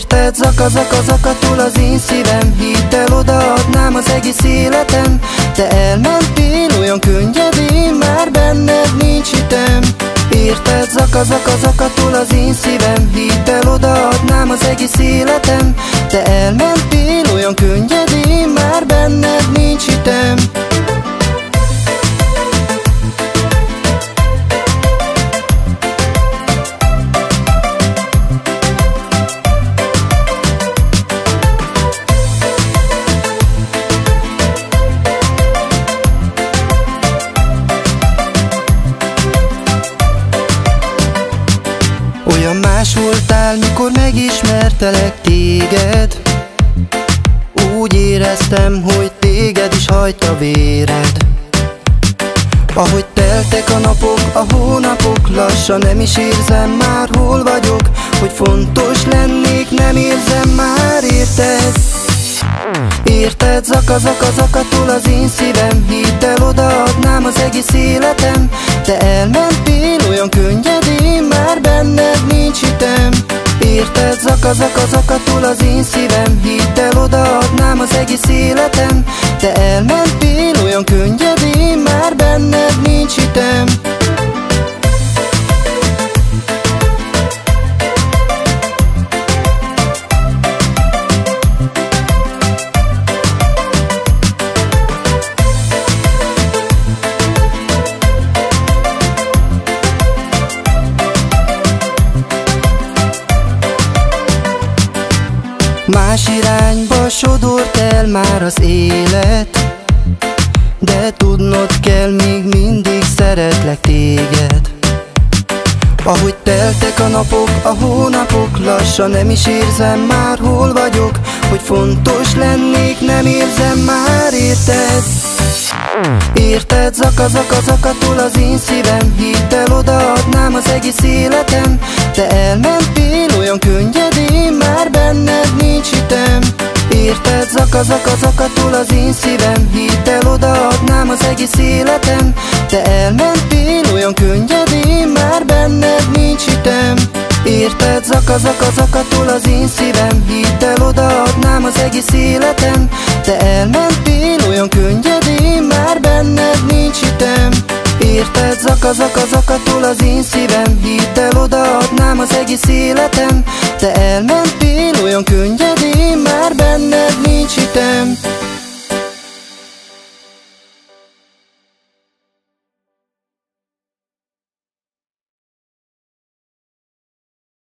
zaka, zakatul az én szívem. Hittel odaadnám az egész életem. Te elmentél olyan könnyedén Már benned nincs hitem. Érted, zaka, zaka, zakatul az én szívem. Hittel odaadnám az egész életem. Te elmentél Olyan más voltál, mikor megismertelek téged. Úgy éreztem, hogy téged is hajt véred. Ahogy teltek a napok, a hónapok Lassan nem is érzem már, hol vagyok. Hogy fontos lennék, nem érzem már, érted? Érted, zaka, zaka, zakatul az én szívem. Hittel odaadnám az egész életem. Te elmentél olyan könnyedén Érted, zaka, zaka, zakatul az én szívem Hittel odaadnám Más irányba sodort el már az élet. De tudnod kell, még mindig szeretlek téged. Ahogy teltek a napok, a hónapok Lassan nem is érzem már, hol vagyok. Hogy fontos lennék, nem érzem már, érted? Érted, zaka, zaka, zakatul az én szívem. Hittel odaadnám az egész életem. Te elmentél olyan könnyedén Már benned nincs hitem. Érted, zaka, zaka, zakatul az én szívem. Hittel odaadnám az egész életem. Te elmentél olyan könnyedén Már benned nincs hitem. Érted, zaka, zaka, zakatul az én szívem. Hittel odaadnám az egész életem. Te elmentél olyan könnyedén Érted, zaka, zaka, zakatul az én szívem. Hittel odaadnám az egész életem. Te elmentél olyan könnyedén Már benned